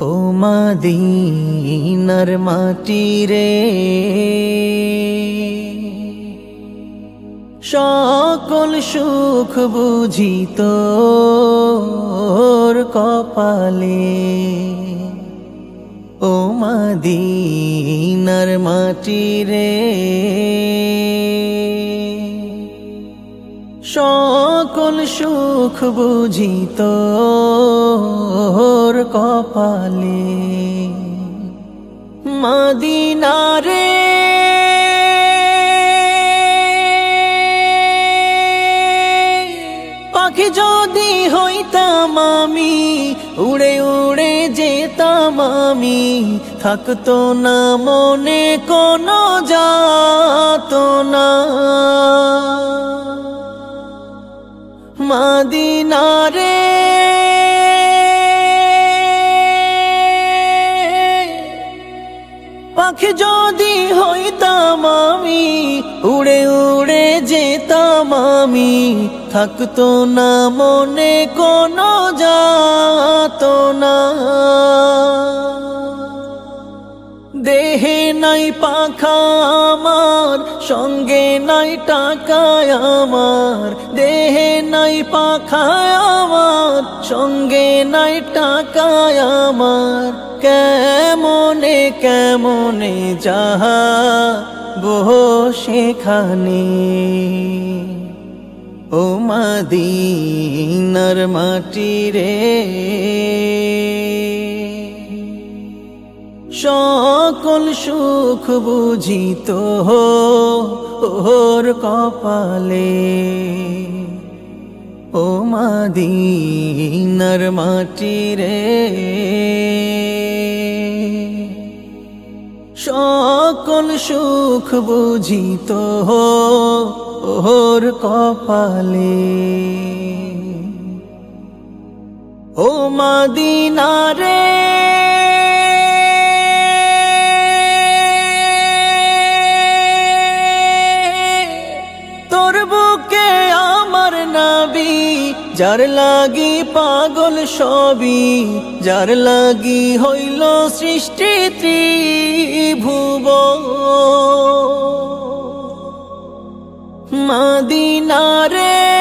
ও মাদিনার মাটি রে। সকল সুখ বুঝিত কপালে। ও মাদিনার মাটি রে। সকল সুখ বুঝিত কপালে। মদিনারে পাখি যদি হইতাম আমি, উড়ে উড়ে যেতাম আমি, থাকতো না মনে, কোনো যাত না। পাখি যদি হইতাম আমি, উড়ে উড়ে যেতাম আমি। থাকতো না মনে কোনো যাত না দেহে নাই পাখা আমার, সঙ্গে নাই টাকায় আমার। দেহে নাই পাখায় আমার, সঙ্গে নাই টাকায় আমার। কেমনে কেমনে যাহা বহ সেখানে। ও মাদিনার মাটি রে। সকল সুখ বুঝিত ওর কপালে। ও মাদিনার মাটি রে। সকল সুখ বুঝিত ওর কপালে। ও মাদিনারে যার লাগি পাগল সবি যার লাগি হইল সৃষ্টি ত্রিভুব। মাদিনারে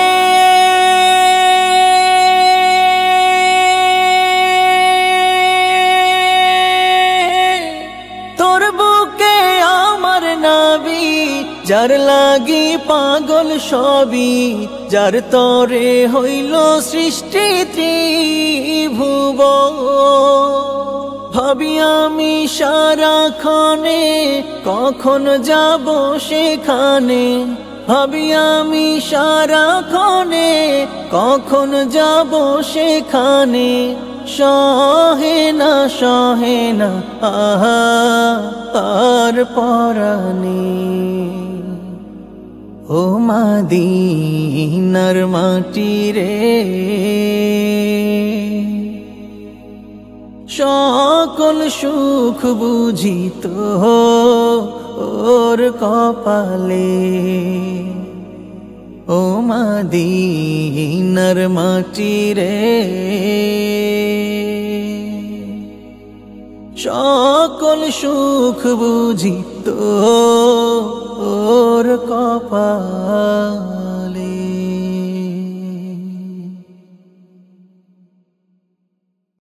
যার লাগি পাগল সবই, যার তরে হইল সৃষ্টি ত্রিভুব ভাবি আমি সারাক্ষণে কখন যাব সেখানে? ভাবি আমি সারাক্ষণে কখন যাব সেখানে? সহে না সহে না, আহা, আর পরানে। ও মাদিনার মাটি রে। সকল সুখ বুঝিত ওর কপালে। ও মাদিনার মাটি রে। সকল সুখ বুঝিত ওর কপালে।